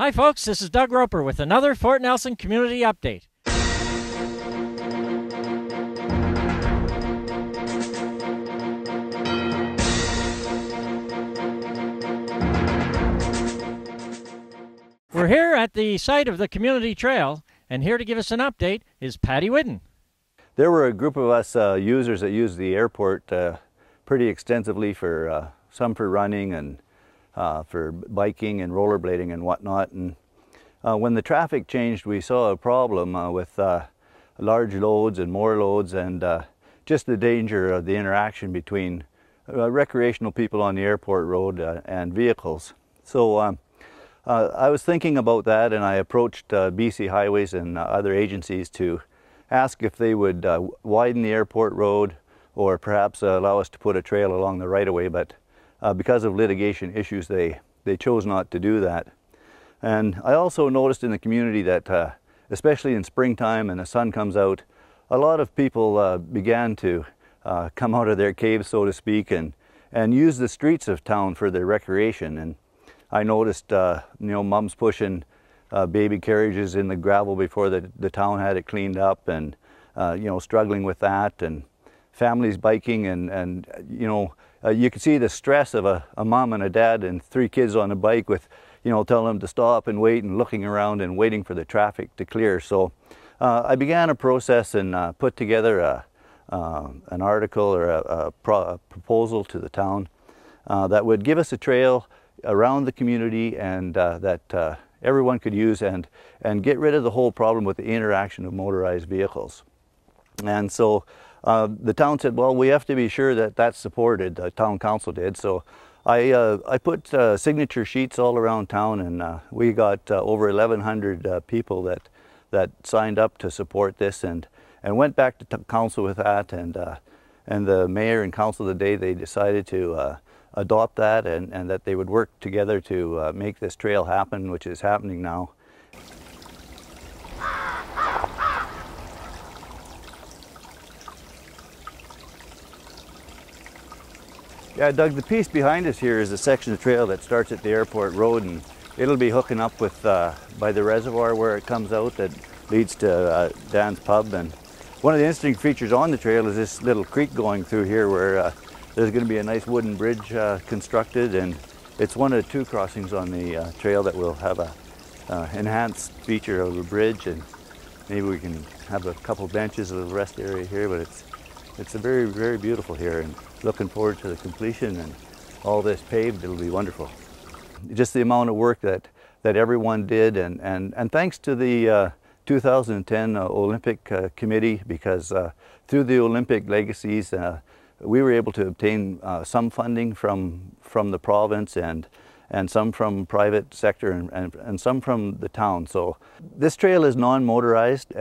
Hi, folks. This is Doug Roper with another Fort Nelson Community Update. We're here at the site of the community trail, and here to give us an update is Paddy Whidden. There were a group of us uh, users that used the airport uh, pretty extensively for uh, some for running and uh, for biking and rollerblading and whatnot. And uh, when the traffic changed, we saw a problem uh, with uh, large loads and more loads and uh, just the danger of the interaction between uh, recreational people on the airport road and vehicles. So um, I was thinking about that and I approached BC Highways and other agencies to ask if they would widen the airport road or perhaps allow us to put a trail along the right-of-way, but uh, because of litigation issues, they, they chose not to do that. And I also noticed in the community that, uh, especially in springtime and the sun comes out, a lot of people uh, began to uh, come out of their caves, so to speak, and, and use the streets of town for their recreation. And I noticed, uh, you know, mums pushing uh, baby carriages in the gravel before the, the town had it cleaned up and, you know, struggling with that. And families biking and, and you know, uh, you can see the stress of a, a mom and a dad and three kids on a bike with, you know, telling them to stop and wait and looking around and waiting for the traffic to clear. So uh, I began a process and uh, put together a, uh, an article or a, a, pro a, proposal to the town uh, that would give us a trail around the community and uh, that everyone could use and, and get rid of the whole problem with the interaction of motorized vehicles. And so uh, the town said, well, we have to be sure that that's supported, the town council did. So I, uh, I put uh, signature sheets all around town and uh, we got uh, over 1,100 uh, people that, that signed up to support this and, and went back to council with that. And, and the mayor and council the day, they decided to adopt that and, and that they would work together to make this trail happen, which is happening now. Yeah, Doug, the piece behind us here is a section of trail that starts at the airport road and it'll be hooking up with uh, by the reservoir where it comes out that leads to uh, Dan's Pub. And one of the interesting features on the trail is this little creek going through here where uh, there's going to be a nice wooden bridge uh, constructed and it's one of two crossings on the uh, trail that will have a uh, enhanced feature of a bridge and maybe we can have a couple benches of the rest area here, but it's it's a very, very beautiful here and looking forward to the completion and all this paved, it'll be wonderful. Just the amount of work that, that everyone did and, and, and thanks to the uh, 2010 uh, Olympic uh, Committee because uh, through the Olympic legacies uh, we were able to obtain uh, some funding from, from the province and, and some from private sector and, and, and some from the town. So this trail is non-motorized.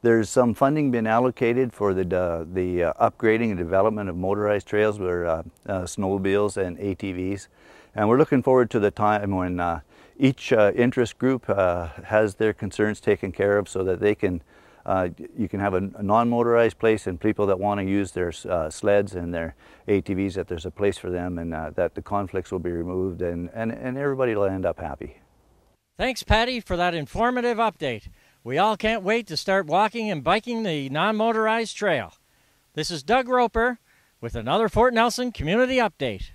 There's some funding being allocated for the, uh, the uh, upgrading and development of motorized trails where uh, uh, snowmobiles and ATVs. And we're looking forward to the time when uh, each uh, interest group has their concerns taken care of so that they can, Uh, you can have a, a non-motorized place and people that want to use their uh, sleds and their ATVs, that there's a place for them and uh, that the conflicts will be removed and, and, and everybody will end up happy. Thanks, Paddy, for that informative update. We all can't wait to start walking and biking the non motorized trail. This is Doug Roper with another Fort Nelson Community Update.